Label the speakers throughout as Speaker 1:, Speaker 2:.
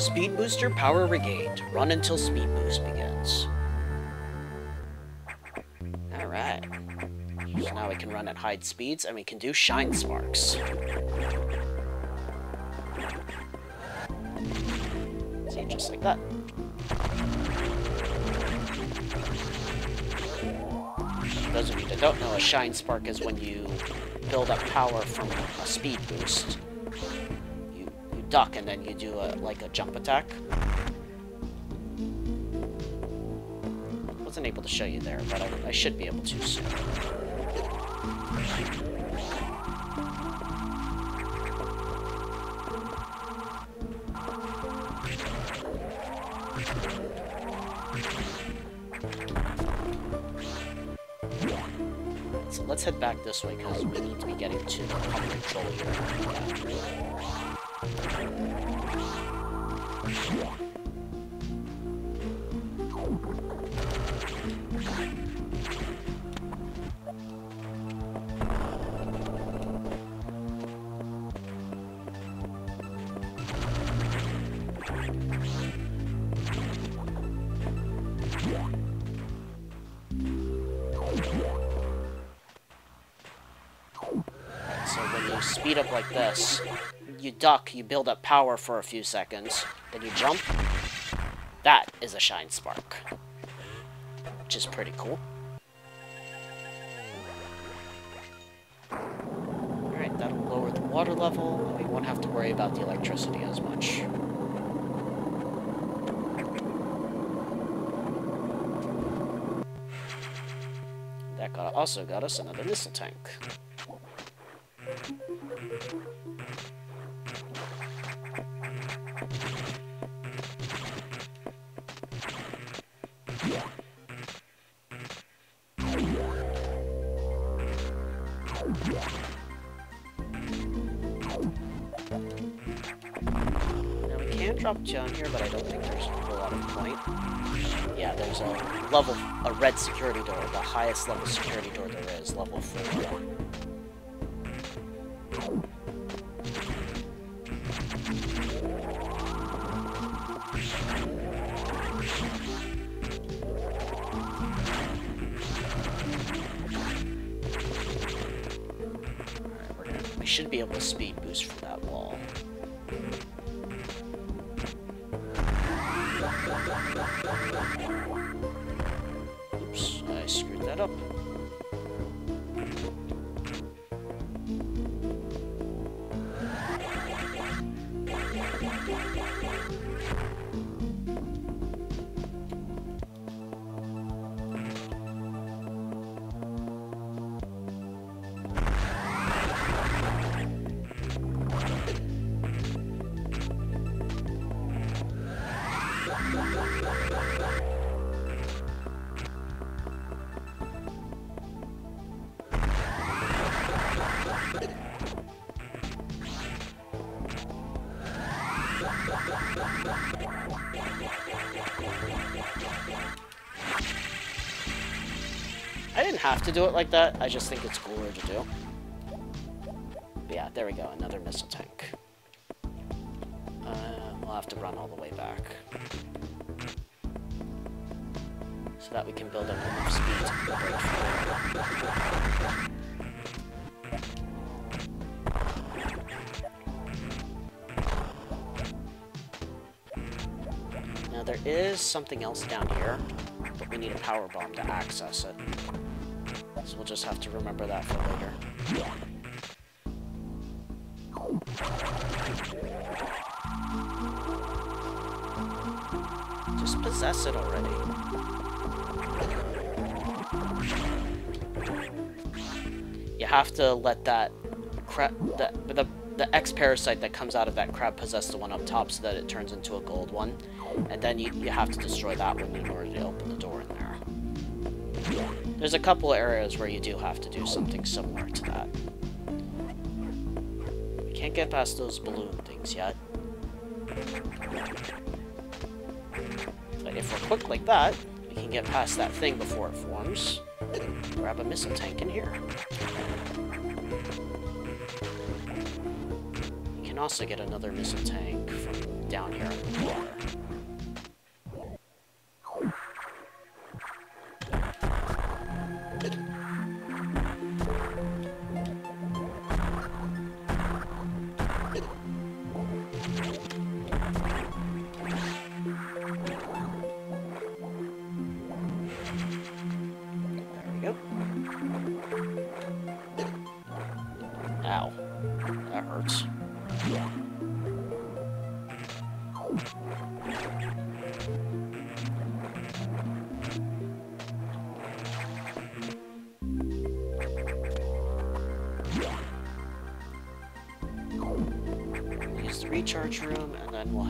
Speaker 1: Speed booster power regained. Run until speed boost begins. Alright. So now we can run at high speeds, and we can do shine sparks. See, just like that. For those of you that don't know, a shine spark is when you build up power from a speed boost. Duck and then you do a like a jump attack. Wasn't able to show you there, but I, I should be able to soon. So let's head back this way because we need to be getting to the control here. Speed up like this, you duck, you build up power for a few seconds, then you jump. That is a shine spark. Which is pretty cool. Alright, that'll lower the water level, we won't have to worry about the electricity as much. That also got us another missile tank. Drop down here, but I don't think there's a whole lot of point. Yeah, there's a level, a red security door, the highest level security door there is, level 4. That up. Have to do it like that, I just think it's cooler to do. But yeah, there we go, another missile tank. Uh, we'll have to run all the way back. So that we can build up enough speed to break. Now there is something else down here, but we need a power bomb to access it. So we'll just have to remember that for later. Just possess it already. You have to let that crab, the, the, the X parasite that comes out of that crab possess the one up top so that it turns into a gold one. And then you, you have to destroy that one in order to There's a couple areas where you do have to do something similar to that. We can't get past those balloon things yet. But if we're quick like that, we can get past that thing before it forms. Grab a missile tank in here. We can also get another missile tank from down here in the water.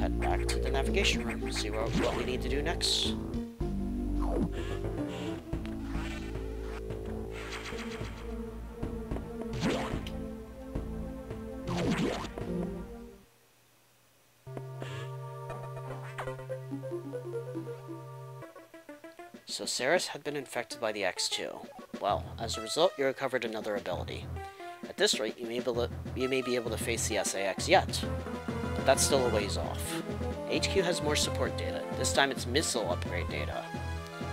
Speaker 1: Head back to the navigation room, see what, what we need to do next. So Ceres had been infected by the X2. Well, as a result, you recovered another ability. At this rate, you may, be you may be able to face the SA-X yet, but that's still a ways off. HQ has more support data, this time it's missile upgrade data.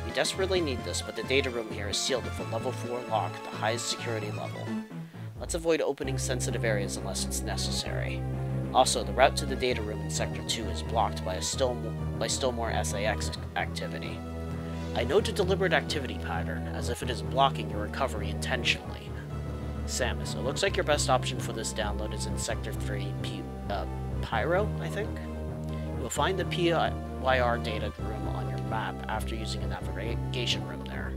Speaker 1: We desperately need this, but the data room here is sealed with a level 4 lock, the highest security level. Let's avoid opening sensitive areas unless it's necessary. Also, the route to the data room in Sector 2 is blocked by, a still, by still more SA-X activity. I note a deliberate activity pattern, as if it is blocking your recovery intentionally. Samus, it looks like your best option for this download is in Sector 3, P uh, Pyro, I think? You will find the PYR data room on your map after using a navigation room there.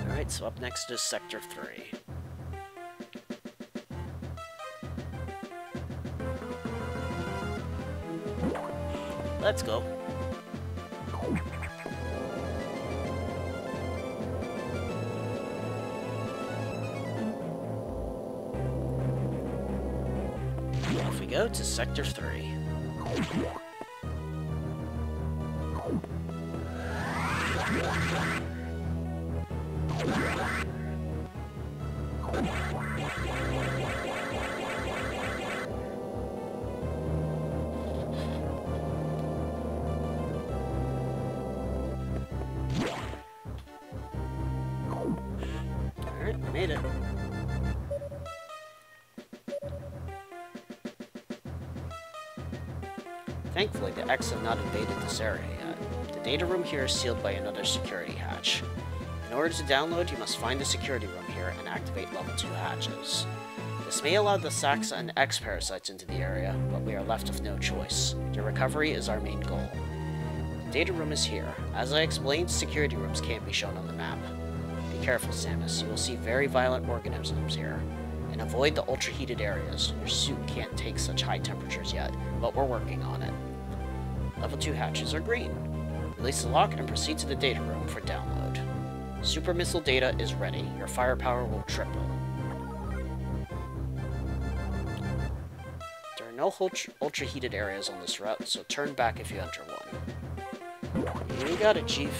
Speaker 1: Alright, so up next is Sector 3. Let's go. To Sector 3. Alright, made it. Thankfully, the X have not invaded this area yet. The data room here is sealed by another security hatch. In order to download, you must find the security room here and activate level 2 hatches. This may allow the Saxa and X parasites into the area, but we are left with no choice. Their recovery is our main goal. The data room is here. As I explained, security rooms can't be shown on the map. Be careful, Samus. You will see very violent organisms here. And avoid the ultra-heated areas. Your suit can't take such high temperatures yet, but we're working on it. Level 2 hatches are green. Release the lock and proceed to the data room for download. Super missile data is ready. Your firepower will triple. There are no ultra heated areas on this route, so turn back if you enter one. You got it, Chief.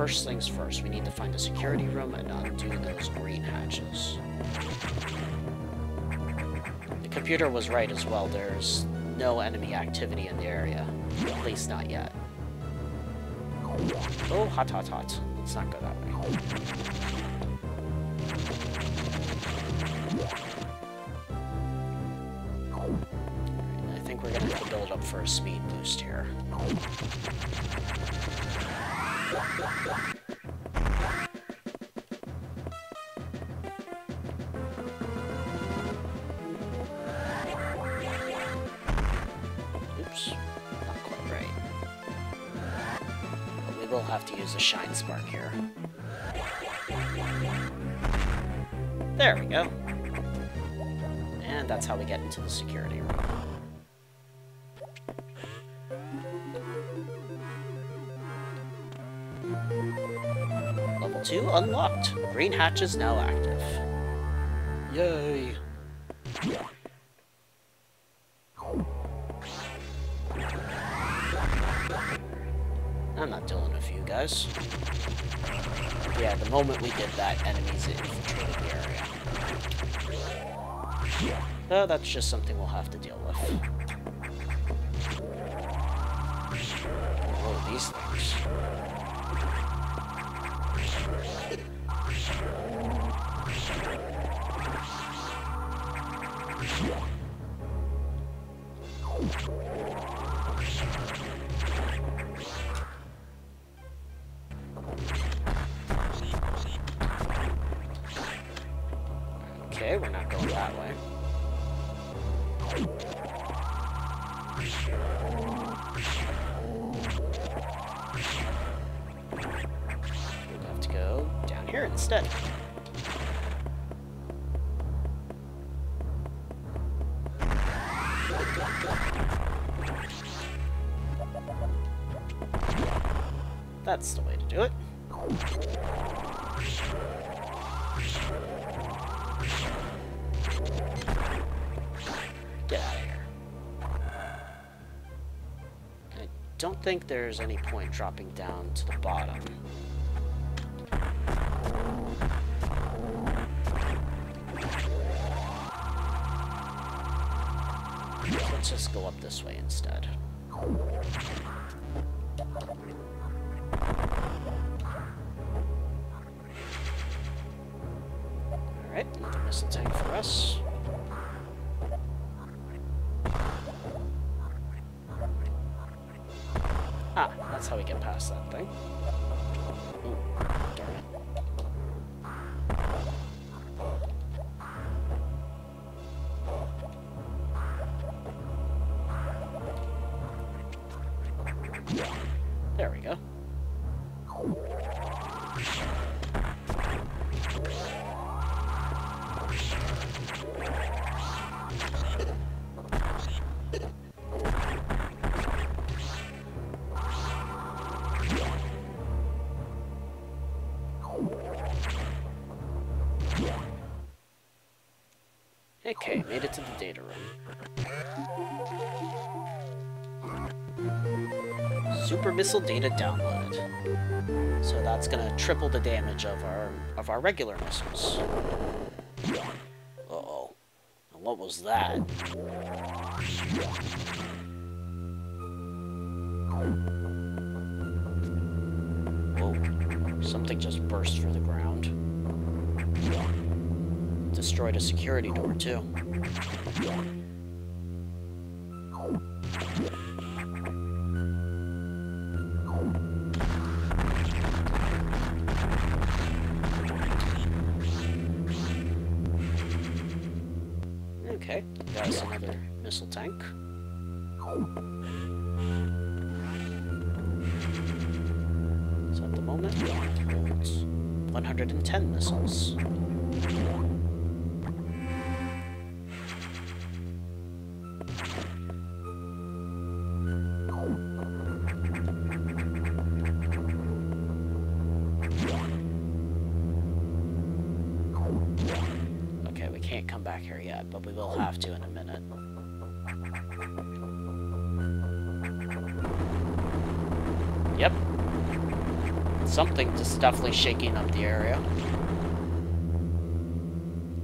Speaker 1: First things first, we need to find a security room and undo those green hatches. The computer was right as well, there's no enemy activity in the area. At least not yet. Oh, hot, hot, hot. Let's not go that way. I think we're gonna have to build up for a speed boost here. Shine spark here. There we go. And that's how we get into the security room. 2 unlocked. Green hatch is now active. Yay! I'm not dealing with you guys. Yeah, the moment we did that, enemies infiltrated the area. Oh, that's just something we'll have to deal with. Oh, these things. Okay, we're not going that way. We'll have to go down here instead. Don't think there's any point dropping down to the bottom. Let's just go up this way instead. Alright, another missile tank for us. How we get past that thing. Data room. Super missile data downloaded. So that's gonna triple the damage of our of our regular missiles. Uh oh. And what was that? Whoa. Something just burst through the ground. Destroyed a security door, too. Okay, can't come back here yet, but we will have to in a minute. Yep. Something just definitely shaking up the area.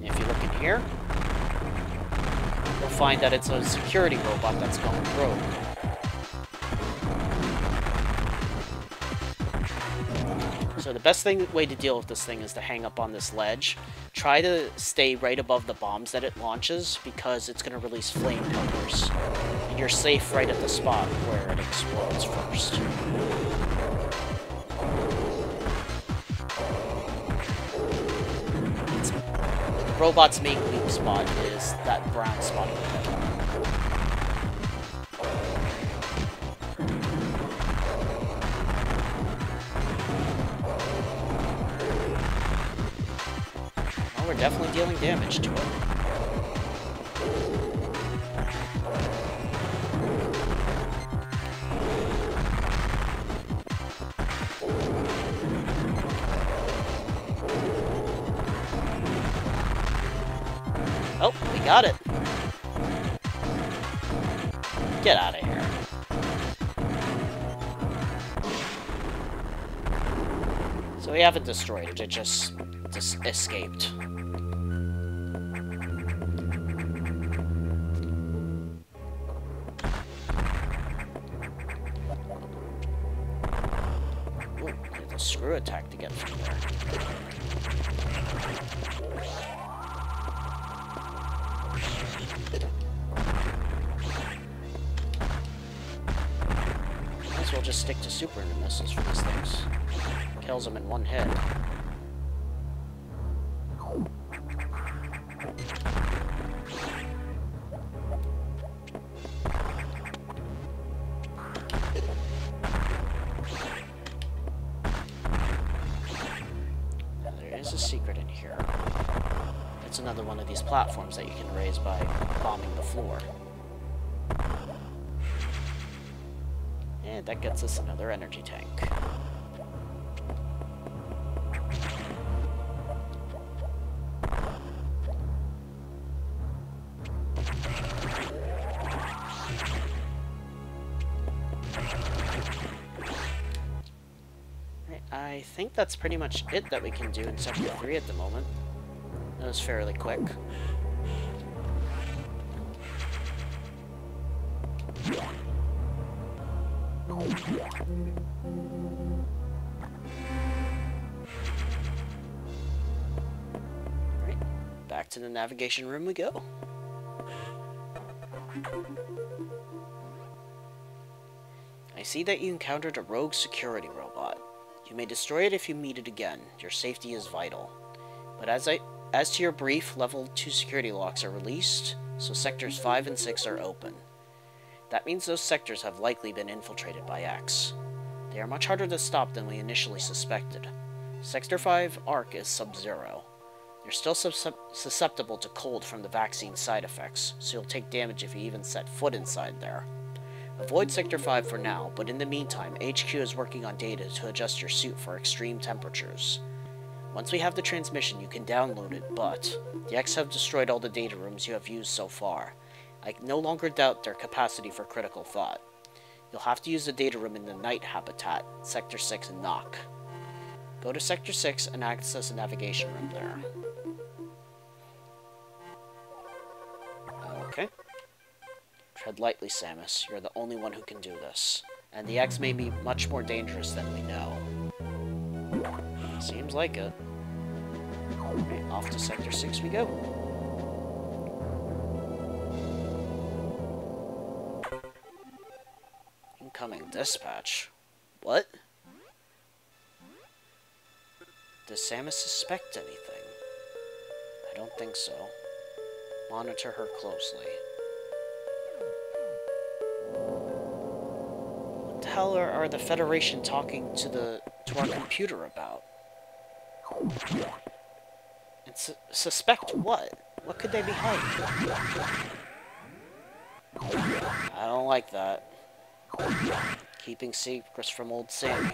Speaker 1: If you look in here, you'll find that it's a security robot that's going rogue. So the best thing way to deal with this thing is to hang up on this ledge. Try to stay right above the bombs that it launches because it's going to release flame pillars. And you're safe right at the spot where it explodes first. Robot's main weak spot is that brown spot definitely dealing damage to it. Oh, we got it. Get out of here. So we haven't destroyed it, it just, just escaped. There. well just stick to super missiles for these things. Kills them in one hit. That gets us another energy tank. I think that's pretty much it that we can do in Sector 3 at the moment. That was fairly quick. Back to the navigation room we go. I see that you encountered a rogue security robot. You may destroy it if you meet it again. Your safety is vital. But as I as to your brief, level 2 security locks are released, so sectors 5 and 6 are open. That means those sectors have likely been infiltrated by X. They are much harder to stop than we initially suspected. Sector 5 ARC is Sub-Zero. You're still susceptible to cold from the vaccine side effects, so you'll take damage if you even set foot inside there. Avoid Sector 5 for now, but in the meantime, HQ is working on data to adjust your suit for extreme temperatures. Once we have the transmission, you can download it, but the X have destroyed all the data rooms you have used so far. I no longer doubt their capacity for critical thought. You'll have to use the data room in the night habitat, Sector 6 and NOC. Go to Sector 6 and access a navigation room there. Okay. Tread lightly, Samus. You're the only one who can do this. And the X may be much more dangerous than we know. Seems like it. Off to Sector 6 we go. Incoming dispatch. What? Does Samus suspect anything? I don't think so. Monitor her closely. What the hell are, are the Federation talking to the to our computer about? And su suspect what? What could they be hiding? I don't like that. Keeping secrets from old Sam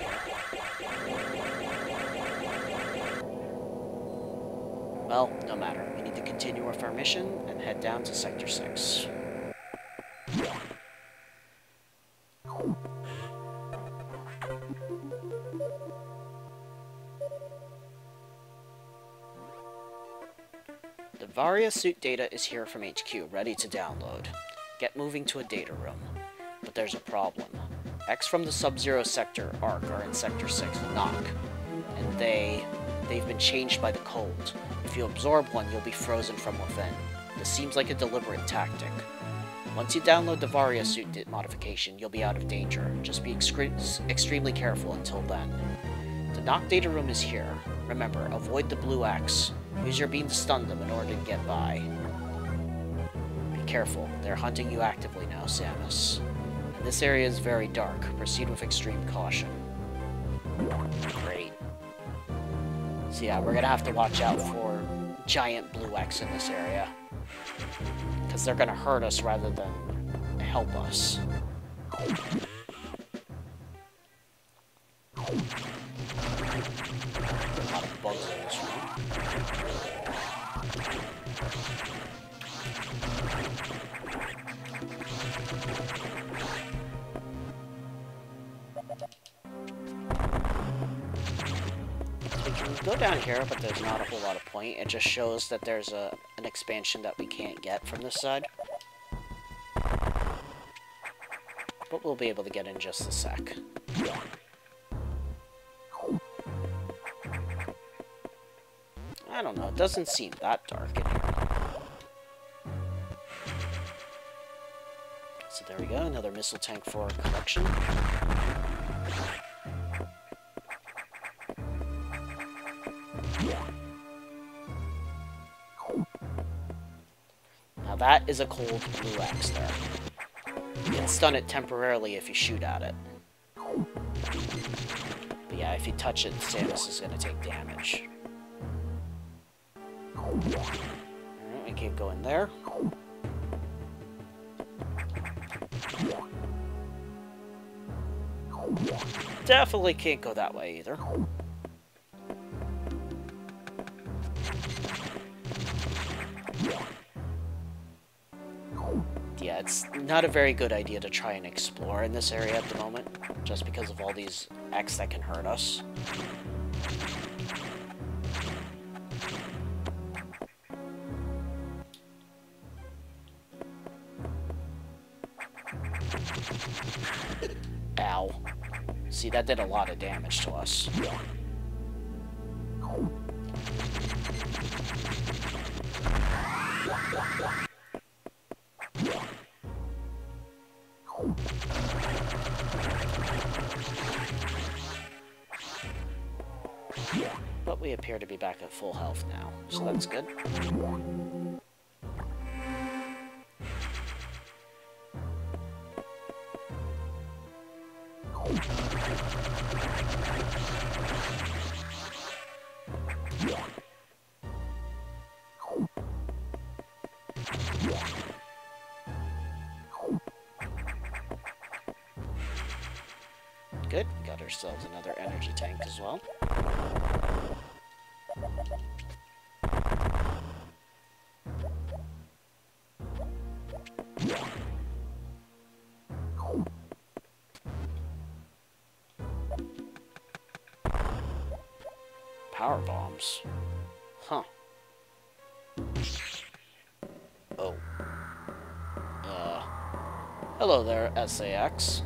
Speaker 1: Well, no matter. We need to continue with our mission and head down to Sector 6. The Varia suit data is here from HQ, ready to download. Get moving to a data room. But there's a problem. X from the Sub-Zero sector, ARC, are in Sector 6, NOC. And they... they've been changed by the cold. If you absorb one, you'll be frozen from within. This seems like a deliberate tactic. Once you download the Varia suit modification, you'll be out of danger. Just be extremely careful until then. The NOC data room is here. Remember, avoid the blue X. Use your beam to stun them in order to get by. Be careful, they're hunting you actively now, Samus. This area is very dark. Proceed with extreme caution. Great. So yeah, we're gonna have to watch out for giant blue X in this area. Because they're gonna hurt us rather than help us. A lot of bugs go down here, but there's not a whole lot of point. It just shows that there's a an expansion that we can't get from this side. But we'll be able to get in just a sec. I don't know, it doesn't seem that dark in here. So there we go, another missile tank for our collection. That is a cold blue X there. You can stun it temporarily if you shoot at it. But yeah, if you touch it, Samus is going to take damage. Alright, we keep going there. Definitely can't go that way either. It's not a very good idea to try and explore in this area at the moment, just because of all these X that can hurt us. Ow. See, that did a lot of damage to us. So that's good. Good, got ourselves another energy tank as well. Hello there, SA-X.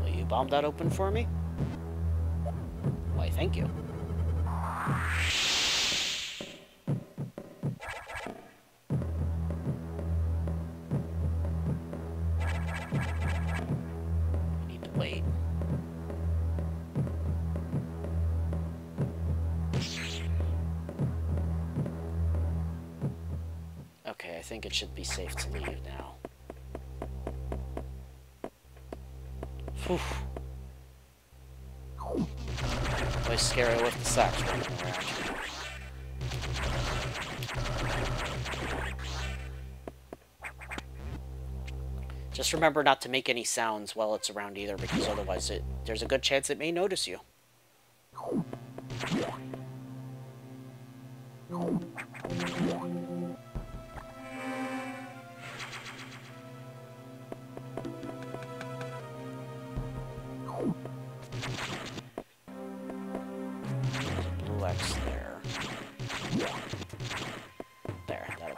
Speaker 1: Will you bomb that open for me? Why, thank you. Think it should be safe to leave now. Whew. Always scary with the around. Just remember not to make any sounds while it's around either, because otherwise it there's a good chance it may notice you.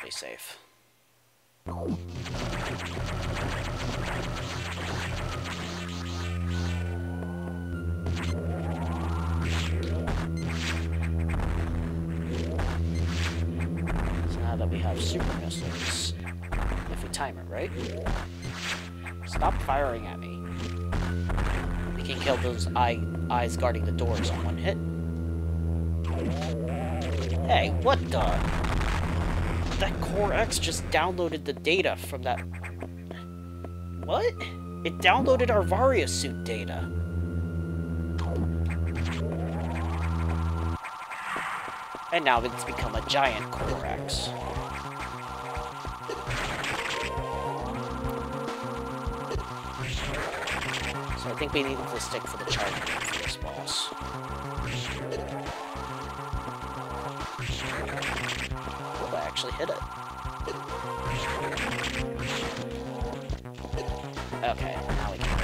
Speaker 1: There, safe. So now that we have super missiles, if we time it right, stop firing at me. We can kill those eye, eyes guarding the doors on one hit. Hey, what the? That Core X just downloaded the data from that... What? It downloaded our Varia suit data. And now it's become a giant Core X. So I think we need to stick for the charge for this boss actually hit it. Okay, now we can.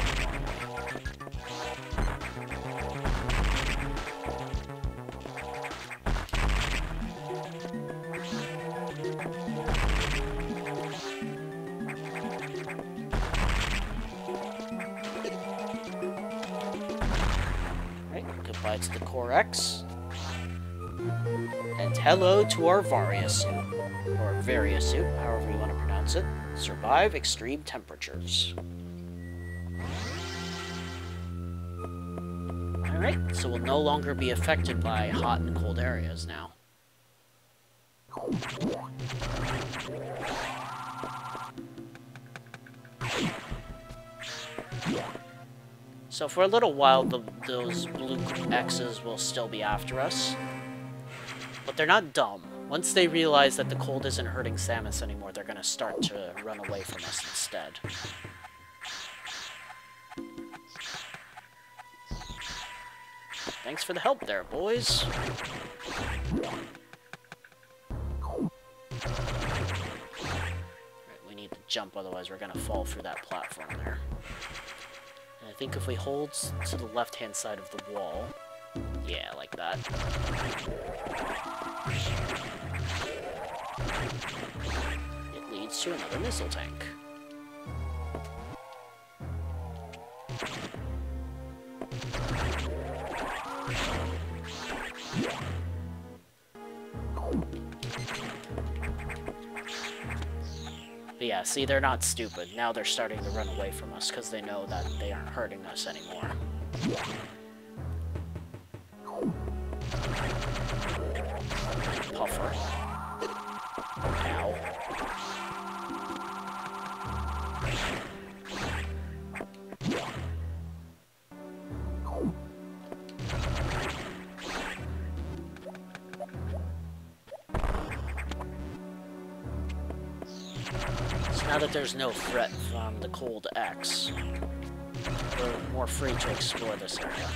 Speaker 1: Goodbye to the Core X. And hello to our Varius, suit. Varia suit, however you want to pronounce it. Survive extreme temperatures. Alright, so we'll no longer be affected by hot and cold areas now. So for a little while, the, those blue X's will still be after us. But they're not dumb. Once they realize that the cold isn't hurting Samus anymore, they're gonna start to run away from us instead. Thanks for the help there, boys. Right, we need to jump, otherwise we're gonna fall through that platform there. And I think if we hold to the left-hand side of the wall... Yeah, like that. It leads to another missile tank. But yeah, see, they're not stupid. Now they're starting to run away from us because they know that they aren't hurting us anymore. Puffer. There's no threat from the cold X, we're more free to explore this area.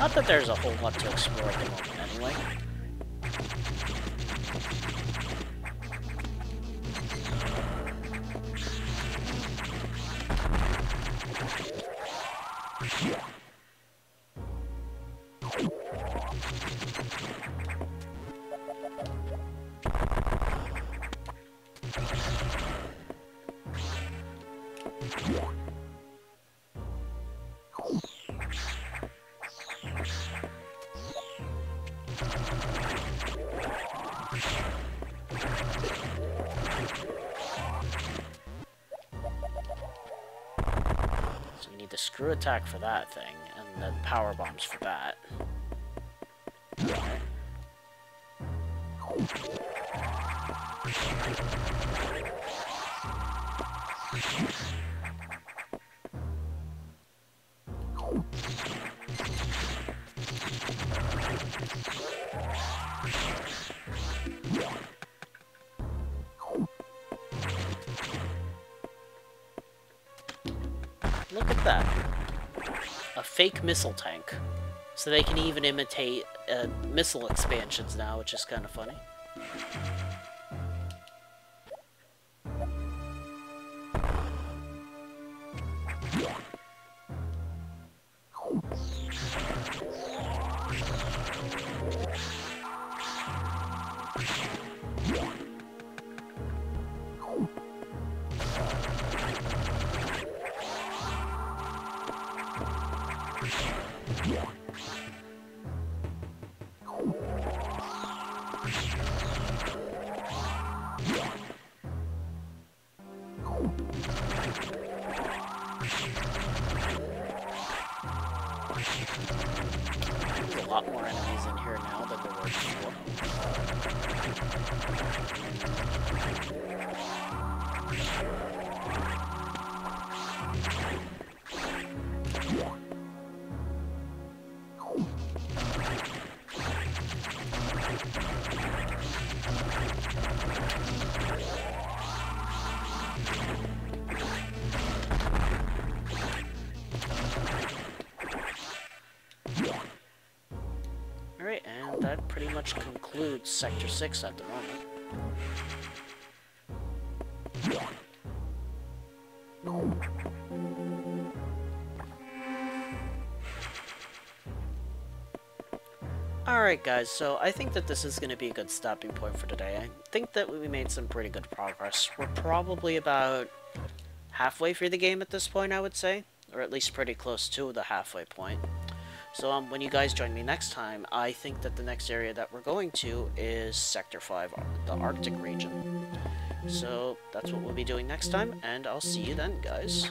Speaker 1: Not that there's a whole lot to explore at the moment anyway. So we need the screw attack for that thing, and then power bombs for that. Fake missile tank. So they can even imitate uh, missile expansions now, which is kind of funny. Pretty much concludes Sector 6 at the moment. Alright guys, so I think that this is going to be a good stopping point for today. I think that we made some pretty good progress. We're probably about halfway through the game at this point, I would say. Or at least pretty close to the halfway point. So um, when you guys join me next time, I think that the next area that we're going to is Sector 5, the Arctic region. So that's what we'll be doing next time, and I'll see you then, guys.